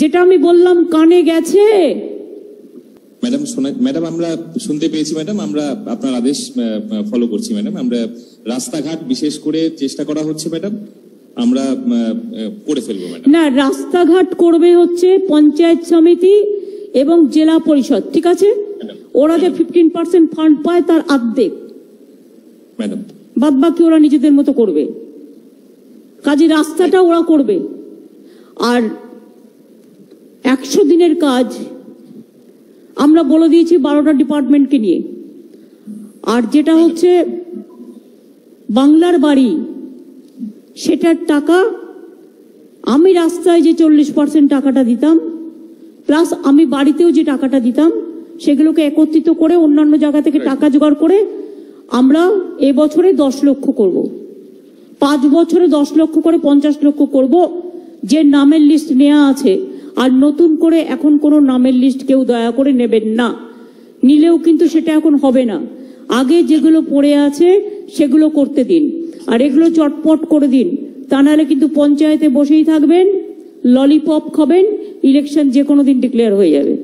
যেটা আমি বললাম কানে গেছে। ম্যাডাম শোনা ম্যাডাম আমরা শুনতে পেয়েছি ম্যাডাম। আমরা আপনার আদেশ ফলো করছি ম্যাডাম। আমরা রাস্তাঘাট বিশেষ করে চেষ্টা করা হচ্ছে ম্যাডাম। আমরা করে ফেলব ম্যাডাম। না রাস্তাঘাট করবে হচ্ছে পঞ্চায়েত সমিতি এবং জেলা পরিষদ ঠিক আছে? ওরা যে ফিফটিন পার্সেন্ট ফান্ড পায় তার অর্ধেক ম্যাডাম। বাদ বাকি ওরা নিজেদের মতো করবে। কাজে রাস্তাটা ওরা করবে। আর একশো দিনের কাজ। আমরা বলে দিয়েছি বারোটা ডিপার্টমেন্টকে নিয়ে। আর যেটা হচ্ছে বাংলার বাড়ি, সেটার টাকা আমি রাস্তায় যে চল্লিশ পার্সেন্ট টাকাটা দিতাম, প্লাস আমি বাড়িতেও যে টাকাটা দিতাম, সেগুলোকে একত্রিত করে অন্যান্য জায়গা থেকে টাকা জোগাড় করে আমরা এবছরে দশ লক্ষ করব। পাঁচ বছরে দশ লক্ষ করে পঞ্চাশ লক্ষ করব। যে নামের লিস্ট নেওয়া আছে আর নতুন করে এখন কোনো নামের লিস্ট কেউ দয়া করে নেবেন না। নিলেও কিন্তু সেটা এখন হবে না। আগে যেগুলো পড়ে আছে, সেগুলো করতে দিন। আর এগুলো চটপট করে দিন। তা নাহলে কিন্তু পঞ্চায়েতে বসেই থাকবেন ললিপপ খাবেন ইলেকশন যে কোনো দিন ডিক্লেয়ার হয়ে যাবে।